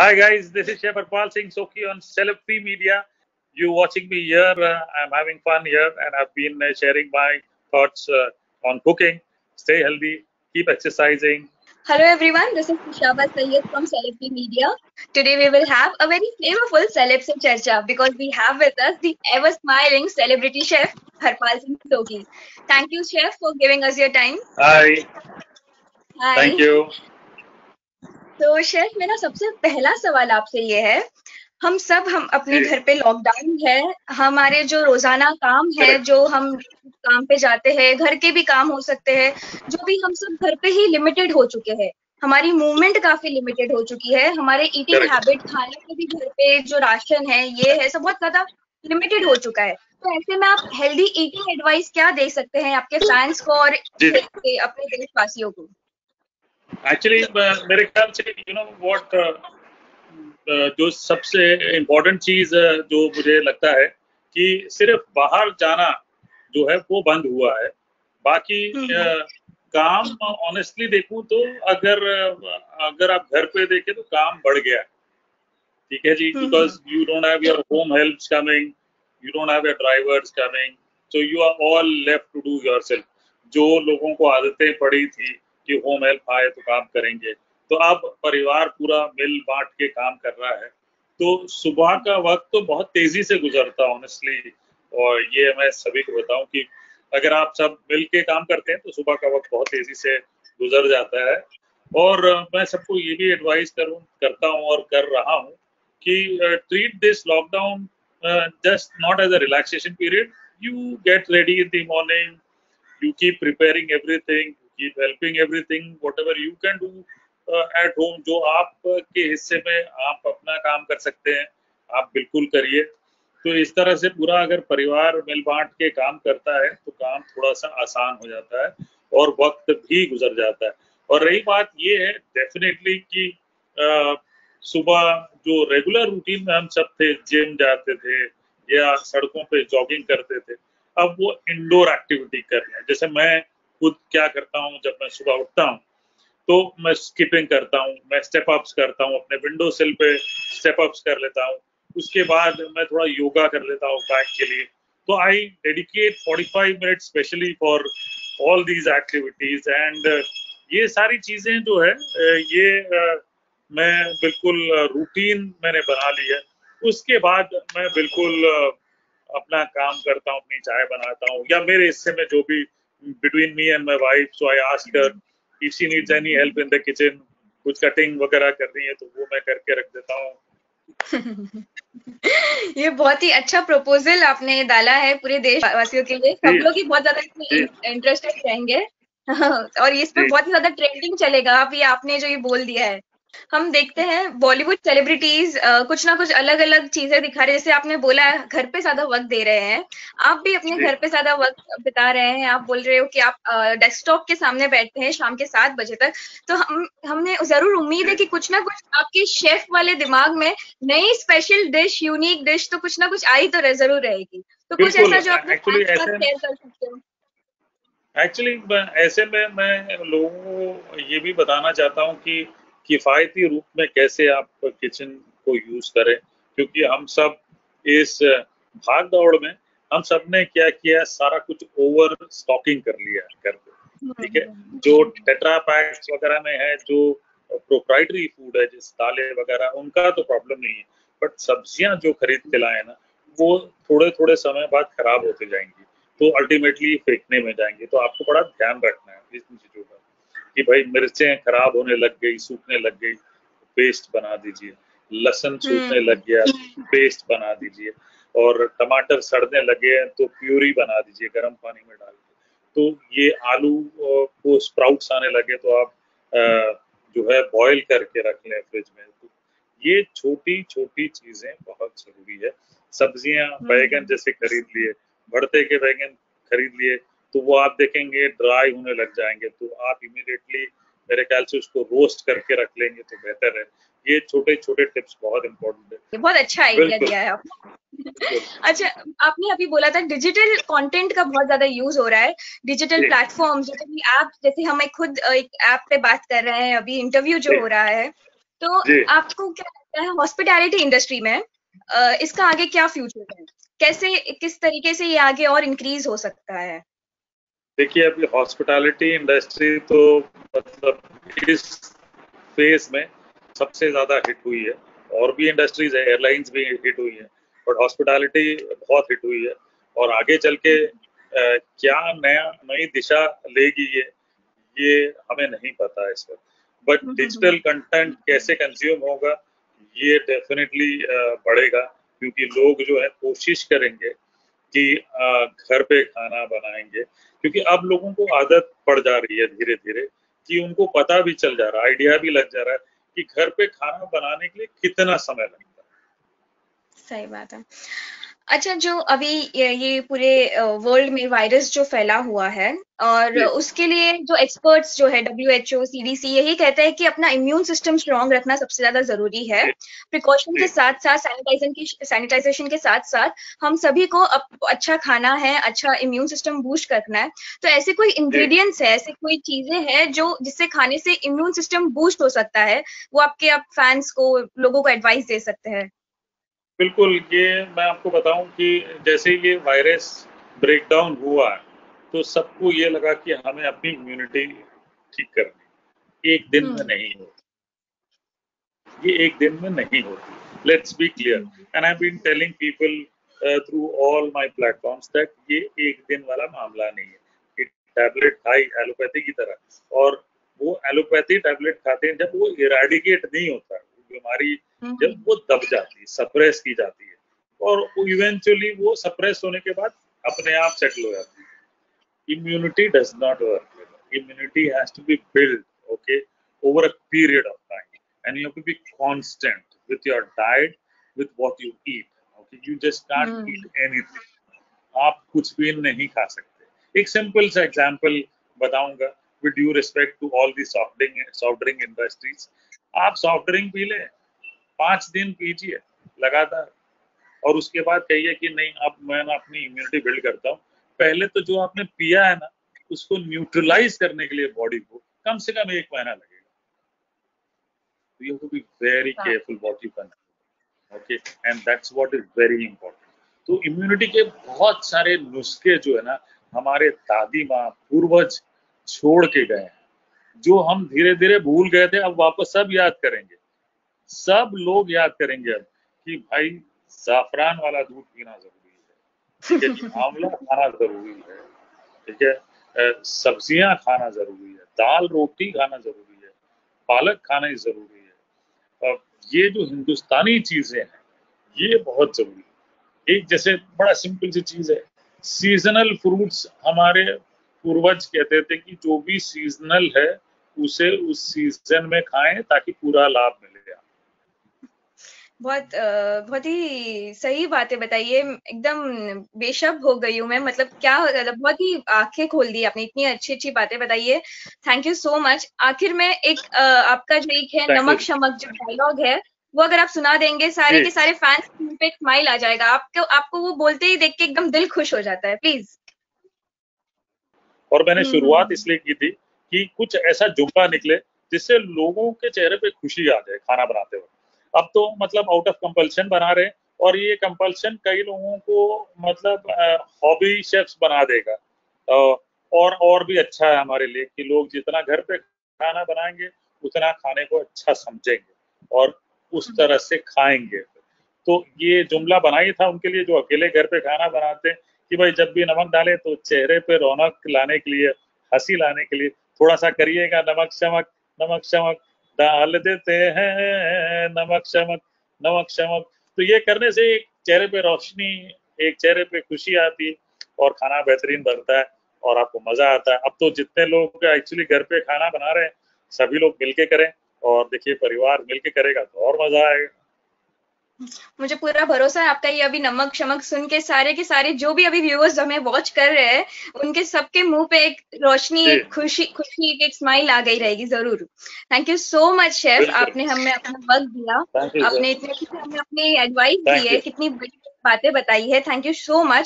Hi guys, this is Chef Arpal Singh Soki on Celeb Free Media. You watching me here? Uh, I'm having fun here, and I've been uh, sharing my thoughts uh, on cooking. Stay healthy, keep exercising. Hello everyone, this is Shaba Sayyed from Celeb Free Media. Today we will have a very flavorful Celeb Se Charcha because we have with us the ever smiling celebrity chef Harpal Singh Soki. Thank you, chef, for giving us your time. Hi. Hi. Thank you. तो chef मेरा सबसे पहला सवाल आपसे ये है हम सब हम अपने घर पे लॉकडाउन है हमारे जो रोज़ाना काम है जो हम काम पे जाते हैं घर के भी काम हो सकते हैं जो भी हम सब घर पे ही लिमिटेड हो चुके हैं हमारी मूवमेंट काफ़ी लिमिटेड हो चुकी है हमारे ईटिंग हैबिट खाने के भी घर पे जो राशन है ये है सब बहुत ज़्यादा लिमिटेड हो चुका है। तो ऐसे में आप हेल्दी ईटिंग एडवाइस क्या दे सकते हैं आपके फैंस को और अपने देशवासियों को? एक्चुअली मेरे ख्याल से यू नो व्हाट जो सबसे इम्पोर्टेंट चीज़ uh, जो मुझे लगता है कि सिर्फ़ बाहर जाना जो है वो बंद हुआ है बाकी हम्म। uh, काम ऑनेस्टली देखूँ तो अगर uh, अगर आप घर पे देखें तो काम बढ़ गया ठीक है जी। Because you don't have your home help coming you don't have your drivers coming so you are all left to do yourself जो लोगों को आदतें पड़ी थी कि होम हेल्प आए तो काम करेंगे। तो अब परिवार पूरा मिल बांट के काम कर रहा है। तो सुबह का वक्त तो बहुत तेज़ी से गुजरता ऑनेस्टली और ये मैं सभी को बताऊँ कि अगर आप सब मिल के काम करते हैं तो सुबह का वक्त बहुत तेज़ी से गुजर जाता है। और मैं सबको ये भी एडवाइस करूँ, करता हूँ और कर रहा हूँ कि treat this lockdown just not as a relaxation period you get ready in the morning you keep preparing everything helping everything whatever you can do uh, at home जो आप के हिस्से में आप अपना काम कर सकते हैं आप बिल्कुल करिए। तो इस तरह से पूरा अगर परिवार मिल बांट के काम करता है तो काम थोड़ा सा आसान हो जाता है और वक्त भी गुजर जाता है। और रही बात ये है डेफिनेटली कि अ, सुबह जो रेगुलर रूटीन में हम सब थे जिम जाते थे या सड़कों पे जॉगिंग करते थे अब वो इंडोर एक्टिविटी कर रहे हैं। जैसे मैं खुद क्या करता हूँ जब मैं सुबह उठता हूँ तो मैं स्किपिंग करता हूँ, मैं स्टेप अप्स करता हूँ, अपने विंडो सिल पे स्टेप अप्स कर लेता हूँ, उसके बाद मैं थोड़ा योगा कर लेता हूँ बैक के लिए। तो I dedicate 45 minute specially for all these activities and ये सारी चीज़ें जो है ये मैं बिल्कुल रूटीन मैंने बना ली है। उसके बाद मैं बिल्कुल अपना काम करता हूँ, अपनी चाय बनाता हूँ या मेरे हिस्से में जो भी between me and my wife so I ask her if she needs any help in the kitchen कुछ कटिंग वगैरह करनी है तो वो मैं करके रख देता हूँ। ये बहुत ही अच्छा प्रपोजल आपने डाला है पूरे देशवासियों के लिए। सब लोग ही बहुत ज़्यादा इसमें इंटरेस्टेड रहेंगे। और इस पे बहुत ही ज़्यादा ट्रेंडिंग चलेगा अभी आपने जो ये बोल दिया है। हम देखते हैं बॉलीवुड सेलिब्रिटीज कुछ ना कुछ अलग अलग चीज़ें दिखा रहे हैं। जैसे आपने बोला घर पे ज़्यादा वक्त दे रहे हैं। आप भी अपने घर पे ज़्यादा वक्त बिता रहे हैं। आप बोल रहे हो कि आप डेस्कटॉप के सामने बैठते हैं शाम के सात बजे तक। तो हम हमने ज़रूर उम्मीद है कि कुछ ना कुछ आपके शेफ वाले दिमाग में नई स्पेशल डिश यूनिक डिश तो कुछ ना कुछ आई तो रह- ज़रूर रहेगी। तो कुछ ऐसा जो ऐसे- शेयर कर सकते हो। एक्चुअली ऐसे में मैं लोगों को ये भी बताना चाहता हूँ कि किफ़ायती रूप में कैसे आप किचन को यूज़ करें? क्योंकि हम सब इस भाग दौड़ में हम सबने क्या किया सारा कुछ ओवर स्टॉकिंग कर लिया पे। ठीक है? जो टेट्रा पैक्स वगैरह में है, जो प्रोप्राइटरी फ़ूड है, जैसे दालें वगैरह, उनका तो प्रॉब्लम नहीं है। बट सब्ज़ियाँ जो खरीद के लाए ना, वो थोड़े थोड़े समय बाद खराब होते जाएँगी। तो अल्टीमेटली फेंकने में जाएँगे। तो आपको बड़ा ध्यान रखना है इन चीज़ों का। कि भाई मिर्चें खराब होने लग गई सूखने लग गई पेस्ट बना दीजिए। लहसुन सूखने हम्म। लग गया पेस्ट बना दीजिए। और टमाटर सड़ने लगे हैं तो प्यूरी बना दीजिए गर्म पानी में डाल के। तो ये आलू को स्प्राउट्स आने लगे तो आप जो है बॉईल करके रख लें फ्रिज में। तो ये छोटी छोटी चीज़ें बहुत ज़रूरी है। सब्ज़ियाँ बैगन जैसे खरीद लिए भरते के बैगन खरीद लिए तो वो आप देखेंगे ड्राई होने लग जाएँगे। तो आप इमीडिएटली मेरे ख्याल से उसको रोस्ट करके रख लेंगे तो बेहतर है। ये छोटे छोटे टिप्स बहुत इंपॉर्टेंट है। ये बहुत अच्छा आइडिया दिया है आपने अच्छा आपने अभी बोला था डिजिटल कंटेंट का बहुत ज़्यादा यूज़ हो रहा है। डिजिटल। प्लेटफॉर्म जैसे कि ऐप जैसे हम एक खुद एक ऐप पे बात कर रहे हैं अभी इंटरव्यू जो हो रहा है तो आपको क्या लगता है हॉस्पिटैलिटी इंडस्ट्री में इसका आगे क्या फ्यूचर है? कैसे किस तरीके से ये आगे और इंक्रीज हो सकता है? देखिए अभी हॉस्पिटैलिटी इंडस्ट्री तो मतलब इस फ़ेज़ में सबसे ज़्यादा हिट हुई है। और भी इंडस्ट्रीज़ है एयरलाइंस भी हिट हुई है बट हॉस्पिटैलिटी बहुत हिट हुई है। और आगे चल के क्या नया नई दिशा लेगी ये ये हमें नहीं पता है इस वक्त। बट डिजिटल कंटेंट कैसे कंज्यूम होगा ये डेफिनेटली बढ़ेगा क्योंकि लोग जो है कोशिश करेंगे कि घर पे खाना बनाएँगे, क्योंकि अब लोगों को आदत पड़ जा रही है धीरे धीरे कि उनको पता भी चल जा रहा है, आइडिया भी लग जा रहा है कि घर पे खाना बनाने के लिए कितना समय लगता है सही बात है। अच्छा जो अभी ये ये पूरे वर्ल्ड में वायरस जो फैला हुआ है और उसके लिए जो एक्सपर्ट्स जो है W H O C D C यही कहते हैं कि अपना इम्यून सिस्टम स्ट्रॉन्ग रखना सबसे ज़्यादा ज़रूरी है। प्रिकॉशन के साथ साथ सैनिटाइजेशन की सैनिटाइजेशन के साथ साथ हम सभी को अप, अच्छा खाना है अच्छा इम्यून सिस्टम बूस्ट करना है। तो ऐसे कोई इंग्रेडिएंट्स है ऐसे कोई चीज़ें हैं जो जिससे खाने से इम्यून सिस्टम बूस्ट हो सकता है वो आपके आप फैंस को लोगों को एडवाइस दे सकते हैं। बिल्कुल ये मैं आपको बताऊँ कि जैसे ये वायरस ब्रेकडाउन हुआ तो सबको ये लगा कि हमें अपनी इम्यूनिटी ठीक करनी एक दिन में हम्म। नहीं होती। ये एक दिन में नहीं होती। Let's be clear and I been telling people through all my platforms that ये एक दिन वाला मामला नहीं है। ये टैबलेट खाई एलोपैथी की तरह। और वो एलोपैथी टैबलेट खाते हैं जब वो इराडिकेट नहीं होता। बीमारी। जब वो दब जाती है सप्रेस की जाती है और इवेंचुअली वो सप्रेस होने के बाद अपने आप सेटल हो जाती है। Immunity does not work immunity has to be build okay over a period of time. And you have to be constant with your diet with what you eat okay? You just can't mm. eat anything. आप कुछ भी नहीं खा सकते। एक simple सा example बताऊँगा with due respect to all the soft drink soft drink industries आप सॉफ्ट ड्रिंक पी लें पाँच दिन पीजिए लगातार। और उसके बाद कहिए कि नहीं अब मैं ना अपनी इम्यूनिटी बिल्ड करता हूँ। पहले तो जो आपने पिया है ना उसको न्यूट्रलाइज करने के लिए बॉडी को कम से कम एक महीना लगेगा। You to be very careful what you okay and that's what is very important तो इम्यूनिटी के बहुत सारे नुस्खे जो है ना हमारे दादी माँ पूर्वज छोड़ के गए हैं। जो हम धीरे धीरे भूल गए थे अब वापस सब याद करेंगे। सब लोग याद करेंगे अब कि भाई जाफरान वाला दूध पीना ज़रूरी है ठीक है आंवला खाना ज़रूरी है ठीक है? सब्ज़ियाँ खाना ज़रूरी है दाल रोटी खाना ज़रूरी है पालक खाना ही ज़रूरी है। और ये जो हिंदुस्तानी चीज़ें हैं ये बहुत ज़रूरी है। एक जैसे बड़ा सिंपल सी चीज़ है सीजनल फ्रूट्स हमारे पूर्वज कहते थे कि जो भी सीजनल है उसे उस सीज़न में खाएँ ताकि पूरा लाभ मिले बहुत बहुत ही सही बातें बताइए एकदम बेशब हो गई हूँ मैं। मतलब क्या मतलब बहुत ही आँखें खोल दी आपने। इतनी अच्छी अच्छी बातें बताइए थैंक यू सो मच आखिर में एक आपका जो एक है नमक शमक जो डायलॉग है वो अगर आप सुना देंगे सारे के सारे फैंस पे स्माइल आ जाएगा। आपको आपको वो बोलते ही देख के एकदम दिल खुश हो जाता है। प्लीज़ और मैंने हम्म, शुरुआत। इसलिए की थी कि कुछ ऐसा जुमला निकले जिससे लोगों के चेहरे पे खुशी आ जाए खाना बनाते वक्त अब तो मतलब आउट ऑफ़ कंपल्शन बना रहे और ये कंपल्शन कई लोगों को मतलब हॉबी शेफ्स बना देगा और और भी अच्छा है हमारे लिए कि लोग जितना घर पे खाना बनाएँगे उतना खाने को अच्छा समझेंगे और उस हम्म। तरह से खाएँगे तो ये जुमला बनाई था उनके लिए जो अकेले घर पे खाना बनाते कि भाई जब भी नमक डाले तो चेहरे पे रौनक लाने के लिए, हँसी लाने के लिए थोड़ा सा करिएगा नमक शमक नमक शमक डाल देते हैं नमक शमक नमक शमक तो ये करने से एक चेहरे पे रोशनी, एक चेहरे पे खुशी आती और खाना बेहतरीन बनता है और आपको मज़ा आता है। अब तो जितने लोग एक्चुअली घर पे खाना बना रहे हैं, सभी लोग मिलके करें और देखिए परिवार मिलके करेगा तो और मज़ा आएगा। मुझे पूरा भरोसा है आपका ये अभी नमक शमक सुन के सारे के सारे जो भी अभी व्यूअर्स हमें वॉच कर रहे हैं उनके सबके मुँह पे एक रोशनी एक खुशी खुशी एक एक स्माइल आ गई रहेगी ज़रूर। Thank you so much chef आपने हमें अपना वक्त दिया। आपने इतने हमें अपनी एडवाइस दी है कितनी बड़ी बातें बताई है। Thank you so much